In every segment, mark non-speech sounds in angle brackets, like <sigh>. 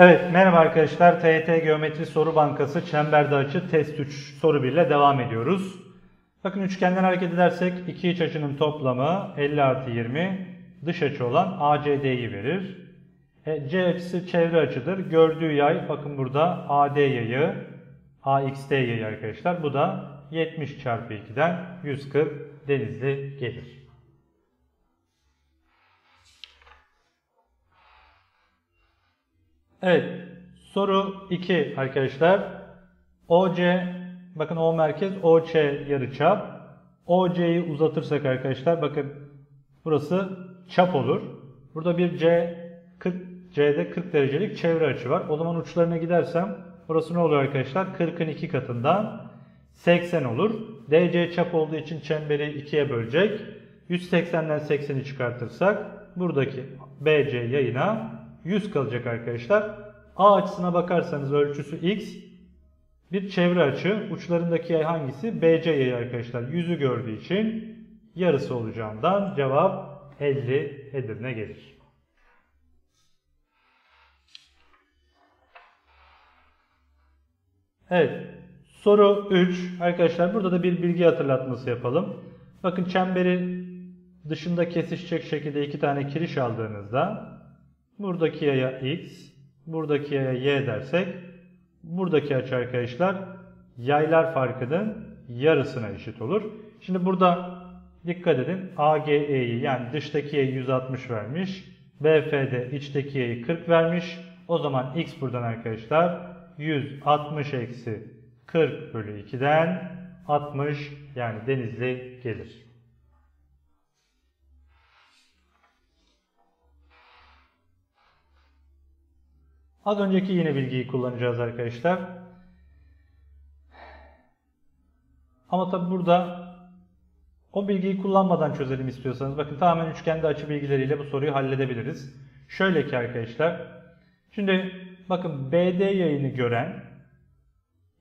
Evet, merhaba arkadaşlar. TYT Geometri Soru Bankası Çemberde Açı Test 3 soru 1 ile devam ediyoruz. Bakın üçgenden hareket edersek iki iç açının toplamı 50 artı 20 dış açı olan ACD'yi verir. E, C açısı çevre açıdır. Gördüğü yay bakın burada AD yayı, AXD yayı arkadaşlar. Bu da 70 çarpı 2'den 140 denizli gelir. Evet. Soru 2 arkadaşlar. OC bakın O merkez OC yarıçap. OC'yi uzatırsak arkadaşlar bakın burası çap olur. Burada bir C 40 C'de 40 derecelik çevre açı var. O zaman uçlarına gidersem burası ne oluyor arkadaşlar? 40'ın 2 katından 80 olur. DC çap olduğu için çemberi 2'ye bölecek. 180'den 80'i çıkartırsak buradaki BC yayına 100 kalacak arkadaşlar. A açısına bakarsanız ölçüsü x. Bir çevre açı. Uçlarındaki yay hangisi? BC yayı arkadaşlar. 100'ü gördüğü için yarısı olacağından cevap 50 Edirne gelir. Evet. Soru 3. Arkadaşlar burada da bir bilgi hatırlatması yapalım. Bakın çemberi dışında kesişecek şekilde iki tane kiriş aldığınızda buradaki yaya x, buradaki yaya y dersek buradaki açı arkadaşlar yaylar farkının yarısına eşit olur. Şimdi burada dikkat edin AGE'yi yani dıştaki y'yi 160 vermiş. BF'de içteki y'yi 40 vermiş. O zaman x buradan arkadaşlar 160 eksi 40 bölü 2'den 60 yani denizli gelir. Az önceki yine bilgiyi kullanacağız arkadaşlar. Ama tabi burada o bilgiyi kullanmadan çözelim istiyorsanız. Bakın tamamen üçgende açı bilgileriyle bu soruyu halledebiliriz. Şöyle ki arkadaşlar. Şimdi bakın BD yayını gören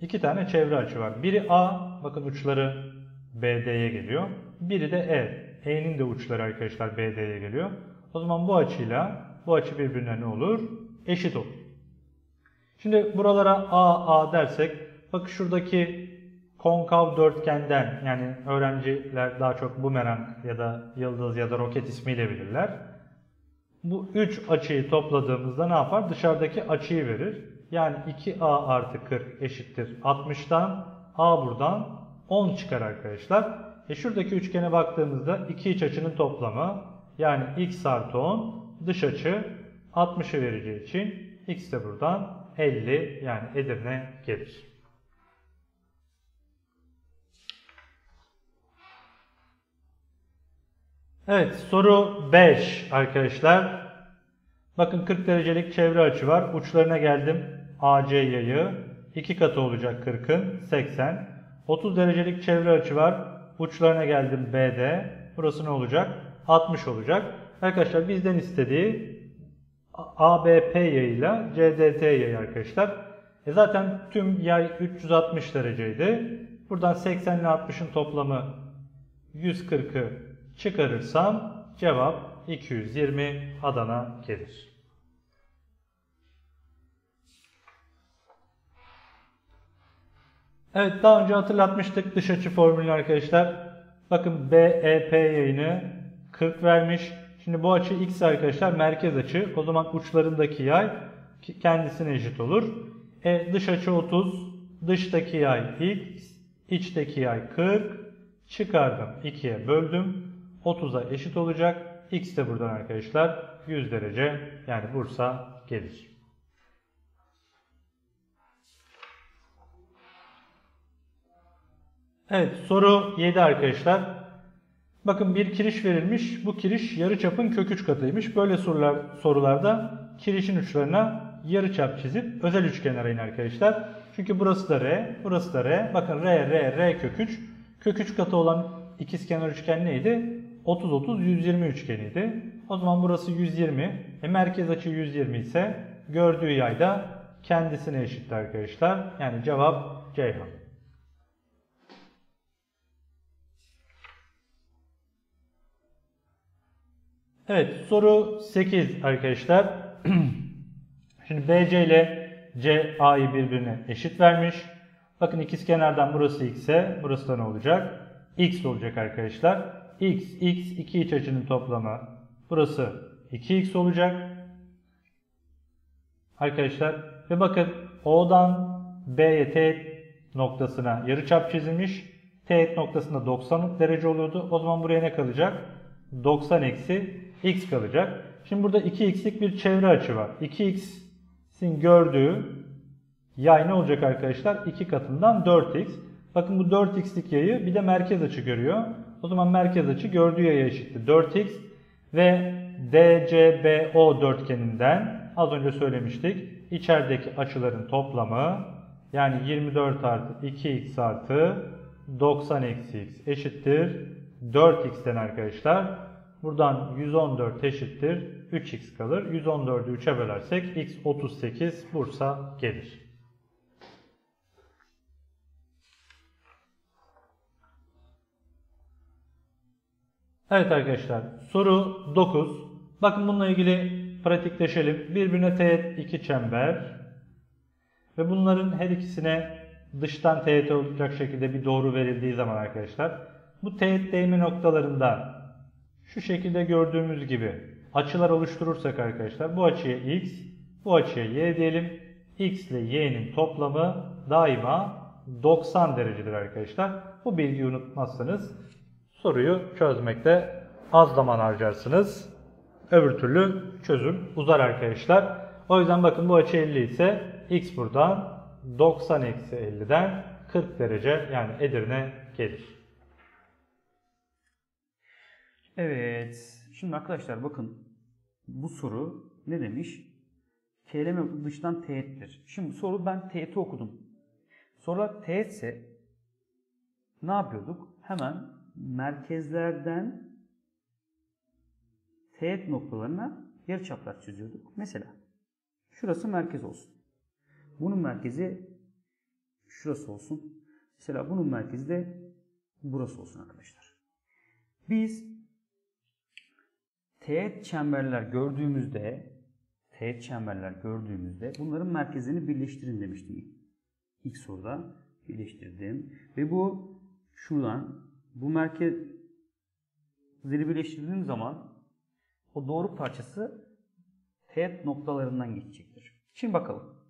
iki tane çevre açı var. Biri A, bakın uçları BD'ye geliyor. Biri de E. E'nin de uçları arkadaşlar BD'ye geliyor. O zaman bu açıyla bu açı birbirine ne olur? Eşit olur. Şimdi buralara A, A dersek, bak şuradaki konkav dörtgenden yani öğrenciler daha çok bumerang ya da yıldız ya da roket ismiyle bilirler. Bu üç açıyı topladığımızda ne yapar? Dışarıdaki açıyı verir. Yani 2A artı 40 eşittir 60'tan A buradan 10 çıkar arkadaşlar. E şuradaki üçgene baktığımızda iki iç açının toplamı yani x artı 10 dış açı 60'ı vereceği için x de buradan 50 yani Edirne gelir. Evet soru 5 arkadaşlar. Bakın 40 derecelik çevre açı var. Uçlarına geldim. AC yayı 2 katı olacak 40'ın 80. 30 derecelik çevre açı var. Uçlarına geldim BD. Burası ne olacak? 60 olacak. Arkadaşlar bizden istediği ABP yayıyla CDT yayı arkadaşlar. E zaten tüm yay 360 dereceydi. Buradan 80 ile 60'ın toplamı 140'ı çıkarırsam cevap 220 Adana gelir. Evet daha önce hatırlatmıştık dış açı formülünü arkadaşlar. Bakın BEP yayını 40 vermiş. Şimdi bu açı x arkadaşlar merkez açı. O zaman uçlarındaki yay kendisine eşit olur. E, dış açı 30, dıştaki yay x, içteki yay 40. Çıkardım 2'ye böldüm. 30'a eşit olacak. X de buradan arkadaşlar 100 derece yani Bursa gelir. Evet soru 7 arkadaşlar. Bakın bir kiriş verilmiş. Bu kiriş yarıçapın kök 3 katıymış. Böyle sorular sorularda kirişin uçlarına yarıçap çizip özel üçgen arayın arkadaşlar. Çünkü burası da R, burası da R. Bakın R, R, R kök 3. Kök 3 katı olan ikizkenar üçgen neydi? 30 30 120 üçgeniydi. O zaman burası 120. E merkez açı 120 ise gördüğü yay da kendisine eşittir arkadaşlar. Yani cevap Ceyhan. Evet soru 8 arkadaşlar. <clears throat> Şimdi BC ile CA'yı birbirine eşit vermiş. Bakın ikizkenardan burası x'e, burası da ne olacak? x olacak arkadaşlar. x, x, iki iç açının toplamı. Burası 2x olacak. Arkadaşlar ve bakın O'dan B'ye teğet noktasına yarıçap çizilmiş. Teğet noktasında 90 derece oluyordu. O zaman buraya ne kalacak? 90 eksi x kalacak. Şimdi burada 2x'lik bir çevre açı var. 2x'in gördüğü yay ne olacak arkadaşlar? 2 katından 4x. Bakın bu 4x'lik yayı bir de merkez açı görüyor. O zaman merkez açı gördüğü yaya eşittir 4x ve DCBO dörtgeninden az önce söylemiştik. içerideki açıların toplamı yani 24 artı 2x artı 90 eksi x eşittir 4x'ten arkadaşlar. Buradan 114 eşittir 3x kalır. 114'ü 3'e bölersek x 38 Bursa gelir. Evet arkadaşlar soru 9. Bakın bununla ilgili pratikleşelim. Birbirine teğet iki çember ve bunların her ikisine dıştan teğet olacak şekilde bir doğru verildiği zaman arkadaşlar bu teğet değme noktalarında şu şekilde gördüğümüz gibi açılar oluşturursak arkadaşlar bu açıya x, bu açıya y diyelim. x ile y'nin toplamı daima 90 derecedir arkadaşlar. Bu bilgiyi unutmazsanız soruyu çözmekte az zaman harcarsınız. Öbür türlü çözüm uzar arkadaşlar. O yüzden bakın bu açı 50 ise x buradan 90 eksi 50'den 40 derece yani Edirne gelir. Evet. Şimdi arkadaşlar bakın bu soru ne demiş? Kelime dıştan teğettir. Şimdi soru ben teğeti okudum. Sonra teğetse ne yapıyorduk? Hemen merkezlerden teğet noktalarına yarıçaplar çiziyorduk. Mesela şurası merkez olsun. Bunun merkezi şurası olsun. Mesela bunun merkezi de burası olsun arkadaşlar. Biz teğet çemberler gördüğümüzde teğet çemberler gördüğümüzde bunların merkezlerini birleştirin demiştim ilk soruda. Birleştirdim. Ve bu şuradan bu merkezleri birleştirdiğim zaman o doğru parçası teğet noktalarından geçecektir. Şimdi bakalım.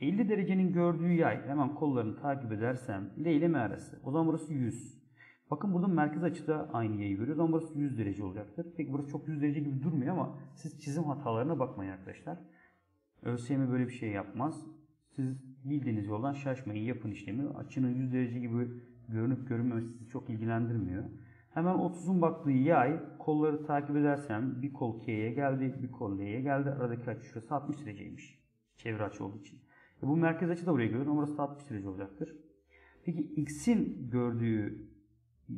50 derecenin gördüğü yay hemen kollarını takip edersem L ile M arası. O zaman burası 100. Bakın burada merkez açıda aynı yayı görüyoruz ama burası 100 derece olacaktır. Peki burası çok 100 derece gibi durmuyor ama siz çizim hatalarına bakmayın arkadaşlar. ÖSYM böyle bir şey yapmaz. Siz bildiğiniz yoldan şaşmayın. Yapın işlemi. Açının 100 derece gibi görünüp görünmemesi sizi çok ilgilendirmiyor. Hemen 30'un baktığı yay kolları takip edersem bir kol K'ye geldi, bir kol L'ye geldi. Aradaki açı şurası 60 dereceymiş. Çevre açı olduğu için. E bu merkez açı da buraya görüyor ama burası da 60 derece olacaktır. Peki X'in gördüğü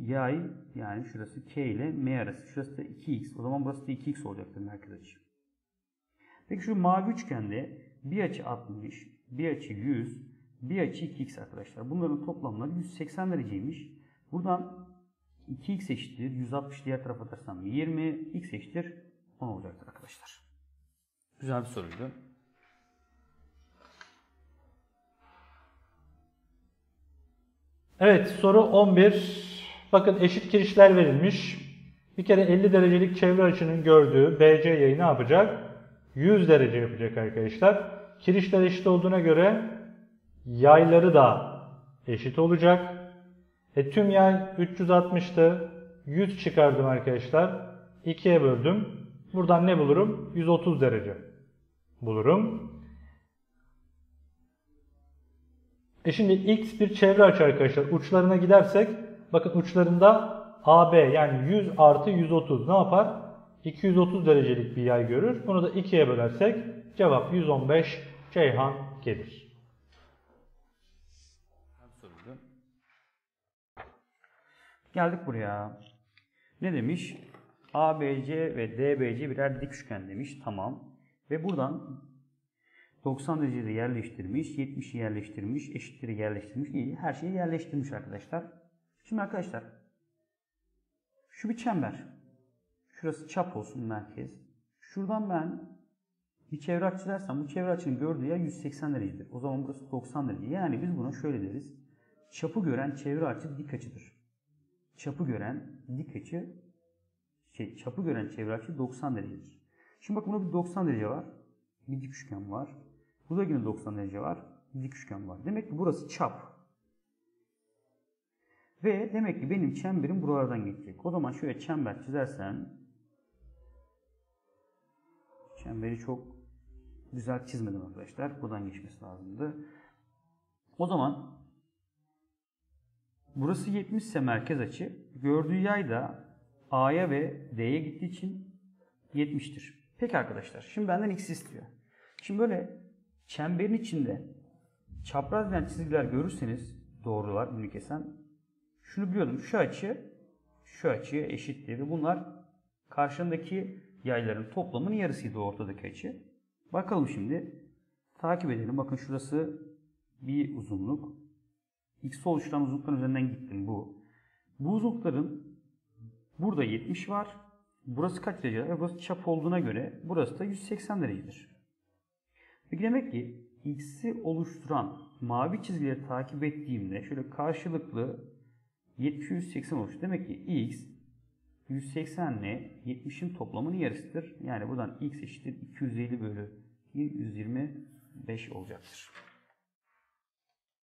yay yani şurası K ile M arası. Şurası da 2X. O zaman burası da 2X olacaktır merkez açı. Peki şu mavi üçgende bir açı 60, bir açı 100, bir açı 2X arkadaşlar. Bunların toplamları 180 dereceymiş. Buradan 2x eşittir 160 diğer tarafa atarsam 20 x eşittir 10 olacaktır arkadaşlar. Güzel bir soruydu. Evet soru 11. Bakın eşit kirişler verilmiş. Bir kere 50 derecelik çevre açının gördüğü BC yayı ne yapacak? 100 derece yapacak arkadaşlar. Kirişler eşit olduğuna göre yayları da eşit olacak. E, tüm yay 360'tı. 100 çıkardım arkadaşlar. 2'ye böldüm. Buradan ne bulurum? 130 derece bulurum. E şimdi x bir çevre açı arkadaşlar. Uçlarına gidersek bakın uçlarında AB yani 100 artı 130 ne yapar? 230 derecelik bir yay görür. Bunu da 2'ye bölersek cevap 115 Ceyhan gelir. Geldik buraya. Ne demiş? ABC ve DBC birer dik üçgen demiş. Tamam. Ve buradan 90 derecede yerleştirmiş, 70'i yerleştirmiş, eşitleri yerleştirmiş, her şeyi yerleştirmiş arkadaşlar. Şimdi arkadaşlar şu bir çember. Şurası çap olsun merkez. Şuradan ben Bir çevre açı dersem bu çevre açının gördüğü yer 180 derecedir. O zaman burası 90 derece. Yani biz buna şöyle deriz. Çapı gören çevre açı dik açıdır. Çapı gören dik açı şey çapı gören çevre açı 90 derecedir. Şimdi bak burada bir 90 derece var. Bir dik üçgen var. Burada yine 90 derece var. Bir dik üçgen var. Demek ki burası çap. Ve demek ki benim çemberim buralardan geçecek. O zaman şöyle çember çizersem çemberi çok güzel çizmedim arkadaşlar. Buradan geçmesi lazımdı. O zaman burası 70 ise merkez açı. Gördüğü yay da A'ya ve D'ye gittiği için 70'tir. Peki arkadaşlar şimdi benden x istiyor. Şimdi böyle çemberin içinde çapraz çizgiler görürseniz doğrular ünlü kesen şunu biliyordum. Şu açı şu açıya eşittir. Ve bunlar karşındaki yayların toplamının yarısıydı ortadaki açı. Bakalım şimdi. Takip edelim. Bakın şurası bir uzunluk. X oluşturan uzunlukların üzerinden gittim bu. Bu uzunlukların burada 70 var. Burası kaç derece? Ve burası çap olduğuna göre burası da 180 derecedir. Peki demek ki x'i oluşturan mavi çizgileri takip ettiğimde şöyle karşılıklı 70 180 oluştu. Demek ki x 180 ile 70'in toplamının yarısıdır. Yani buradan x eşittir 250 bölü 125 olacaktır.